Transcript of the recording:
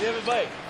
Give have a bite.